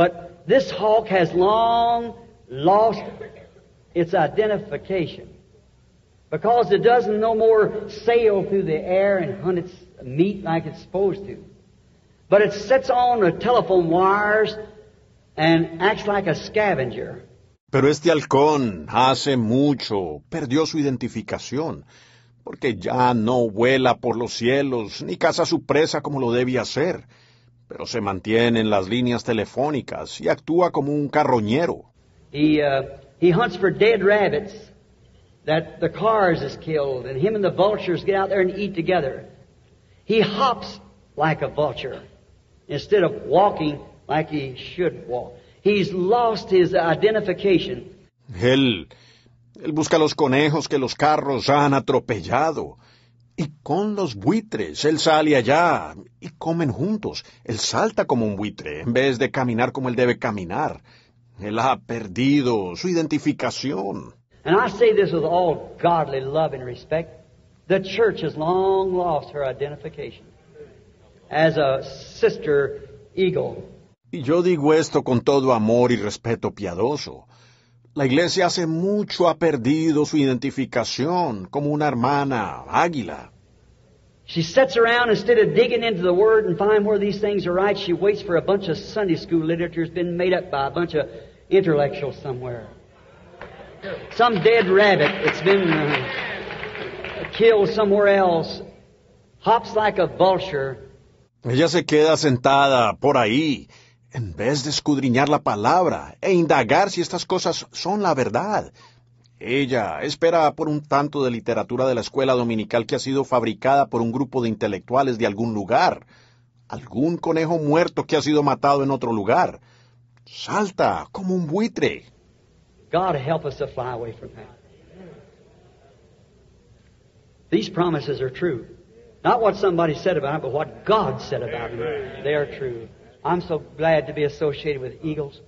But this hawk has long lost its identification because it doesn't no more sail through the air and hunt its meat like it's supposed to. But it sits on the telephone wires and acts like a scavenger. Pero este halcón hace mucho perdió su identificación, porque ya no vuela por los cielos ni caza su presa como lo debía hacer, pero se mantiene en las líneas telefónicas y actúa como un carroñero. He, uh, he hunts for dead rabbits that the cars has killed, and him and the vultures get out there and eat together. He hops like a vulture instead of walking like he should walk. He's lost his identification. Él, él busca los conejos que los carros han atropellado. Y con los buitres, él sale allá y comen juntos. Él salta como un buitre en vez de caminar como él debe caminar. Él ha perdido su identificación. And I say this with all godly love and respect. The church has long lost her identification as a sister eagle. Y yo digo esto con todo amor y respeto piadoso. La iglesia hace mucho ha perdido su identificación como una hermana águila. She sits around instead of digging into the Word and find where these things are right, she waits for a bunch of Sunday school literature that's been made up by a bunch of intellectuals somewhere. Some dead rabbit that's been uh, killed somewhere else hops like a vulture. Ella se queda sentada por ahí en vez de escudriñar la palabra e indagar si estas cosas son la verdad. Ella espera por un tanto de literatura de la escuela dominical que ha sido fabricada por un grupo de intelectuales de algún lugar, algún conejo muerto que ha sido matado en otro lugar. Salta como un buitre. God help us to fly away from that. These promises are true. Not what somebody said about them, but what God said about them. They are true. I'm so glad to be associated with eagles.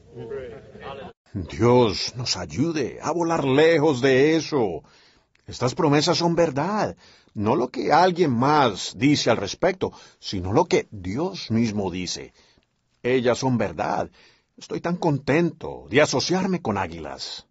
Dios nos ayude a volar lejos de eso. Estas promesas son verdad, no lo que alguien más dice al respecto, sino lo que Dios mismo dice. Ellas son verdad. Estoy tan contento de asociarme con águilas.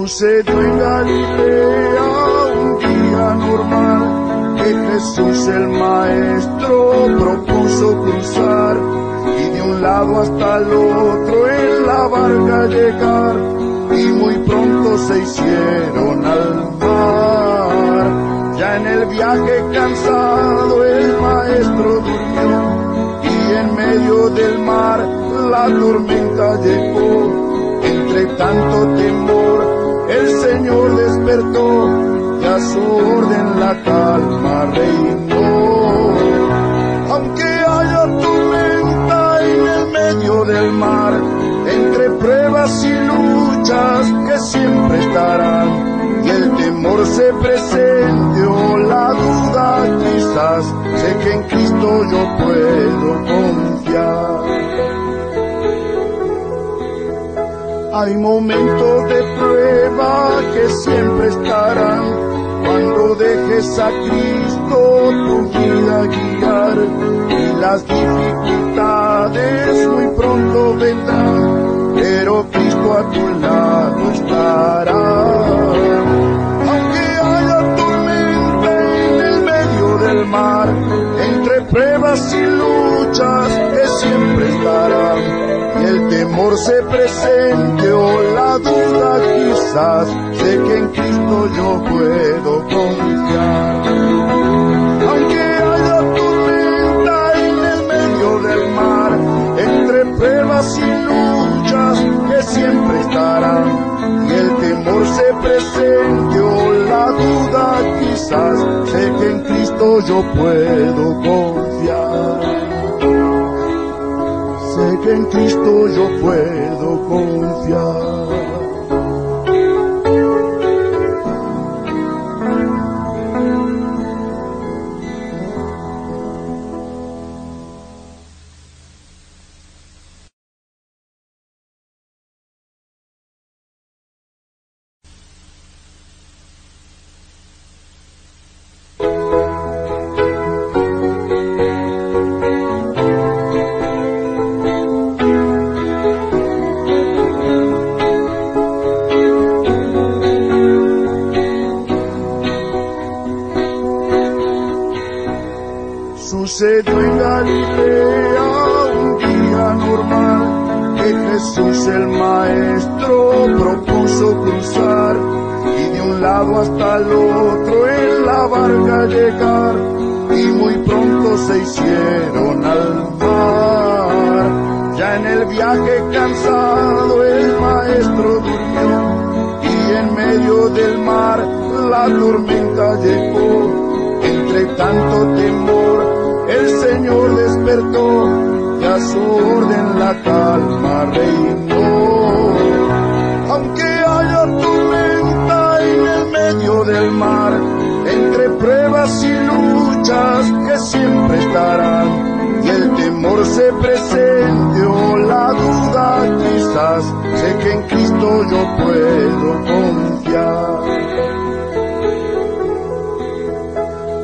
Sucedió en Galilea un día normal que Jesús el Maestro propuso cruzar y de un lado hasta el otro en la barca llegar y muy pronto se hicieron al mar. Ya en el viaje cansado el Maestro durmió y en medio del mar la tormenta llegó. Entre tanto temor el Señor despertó y a su orden la calma reinó. Aunque haya tormenta en el medio del mar, entre pruebas y luchas que siempre estarán, y el temor se presente o la duda quizás, sé que en Cristo yo puedo confiar. Hay momentos de prueba que siempre estarán cuando dejes a Cristo tu vida guiar y las dificultades muy pronto vendrán, pero Cristo a tu lado estará. Aunque haya tormenta en el medio del mar, entre pruebas y luchas temor se presente o la duda quizás, sé que en Cristo yo puedo confiar. Aunque haya tormenta en el medio del mar, entre pruebas y luchas que siempre estarán, y el temor se presente o la duda quizás, sé que en Cristo yo puedo confiar en Cristo yo puedo confiar. sucedió en Galilea un día normal que Jesús el Maestro propuso cruzar y de un lado hasta el otro en la barca llegar y muy pronto se hicieron al mar. Ya en el viaje cansado el Maestro durmió y en medio del mar la tormenta llegó entre tanto temor su orden la calma reinó. Aunque haya tormenta en el medio del mar, entre pruebas y luchas que siempre estarán, y el temor se presente o la duda quizás, sé que en Cristo yo puedo confiar.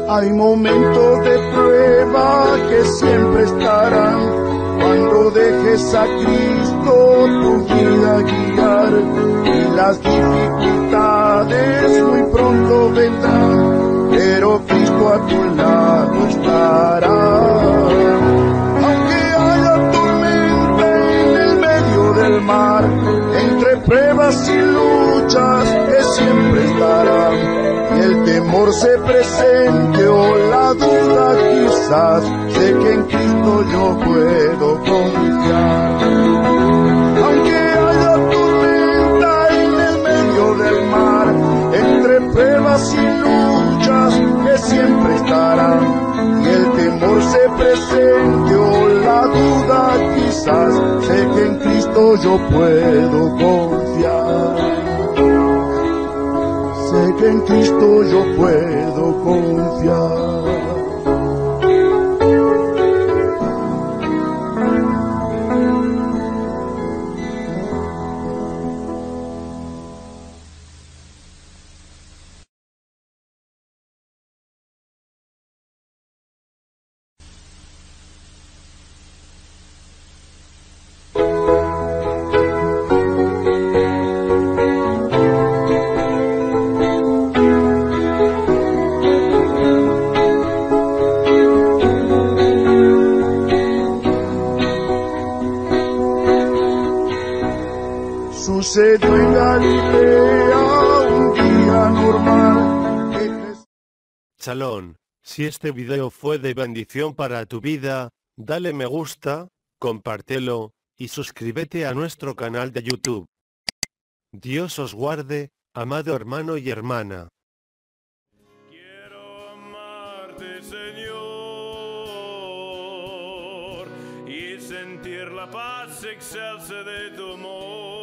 Hay momentos de prueba que siempre estarán dejes a Cristo tu vida guiar y las dificultades muy pronto vendrán, pero Cristo a tu lado estará. Aunque haya tormenta en el medio del mar, entre pruebas y luchas temor se presente o la duda quizás, sé que en Cristo yo puedo confiar. En Cristo yo puedo confiar. Sucedió en Galilea un día normal. Chalón, si este video fue de bendición para tu vida, dale me gusta, compártelo, y suscríbete a nuestro canal de YouTube. Dios os guarde, amado hermano y hermana. Quiero amarte, Señor, y sentir la paz excelsa de tu amor.